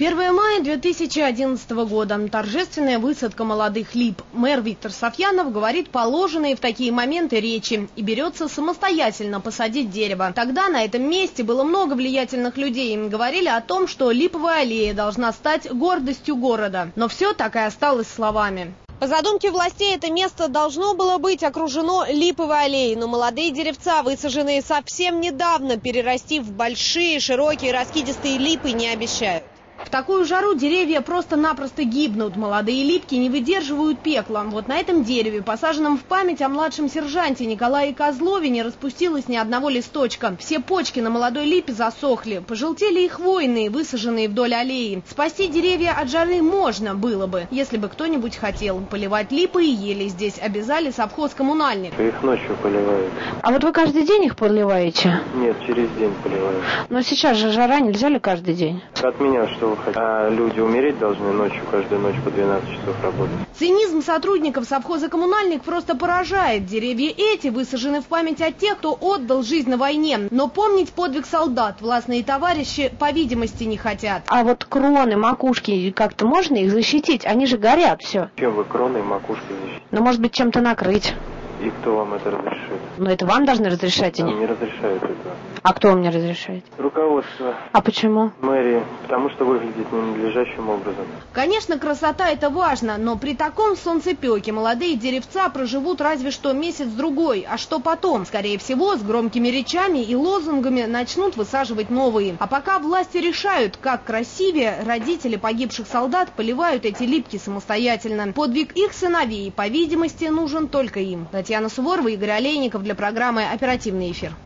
1 мая 2011 года. Торжественная высадка молодых лип. Мэр Виктор Софьянов говорит положенные в такие моменты речи и берется самостоятельно посадить дерево. Тогда на этом месте было много влиятельных людей. Им говорили о том, что липовая аллея должна стать гордостью города. Но все так и осталось словами. По задумке властей это место должно было быть окружено липовой аллеей, но молодые деревца, высаженные совсем недавно, перерастив в большие, широкие, раскидистые липы, не обещают. В такую жару деревья просто-напросто гибнут. Молодые липки не выдерживают пекла. Вот на этом дереве, посаженном в память о младшем сержанте Николае Козлове, не распустилось ни одного листочка. Все почки на молодой липе засохли. Пожелтели и хвойные, высаженные вдоль аллеи. Спасти деревья от жары можно было бы, если бы кто-нибудь хотел. Поливать липы и ели здесь обязали совхоз коммунальник. Их ночью поливают. А вот вы каждый день их поливаете? Нет, через день поливают. Но сейчас же жара, нельзя ли каждый день? От меня что вы хотите? А люди умереть должны ночью, каждую ночь по 12 часов работать. Цинизм сотрудников совхоза «Коммунальник» просто поражает. Деревья эти высажены в память о тех, кто отдал жизнь на войне. Но помнить подвиг солдат властные товарищи, по видимости, не хотят. А вот кроны, макушки, как-то можно их защитить? Они же горят все. Чем вы кроны и макушки защитите? Ну, может быть, чем-то накрыть. И кто вам это разрешит? Но это вам должны разрешать, а не... не разрешают это. А кто вам не разрешает? Руководство А почему? мэрии, потому что выглядит ненадлежащим образом. Конечно, красота это важно, но при таком солнцепеке молодые деревца проживут разве что месяц-другой. А что потом? Скорее всего, с громкими речами и лозунгами начнут высаживать новые. А пока власти решают, как красивее, родители погибших солдат поливают эти липки самостоятельно. Подвиг их сыновей, по видимости, нужен только им. Татьяна Суворова, Игорь Олейников для программы «Оперативный эфир».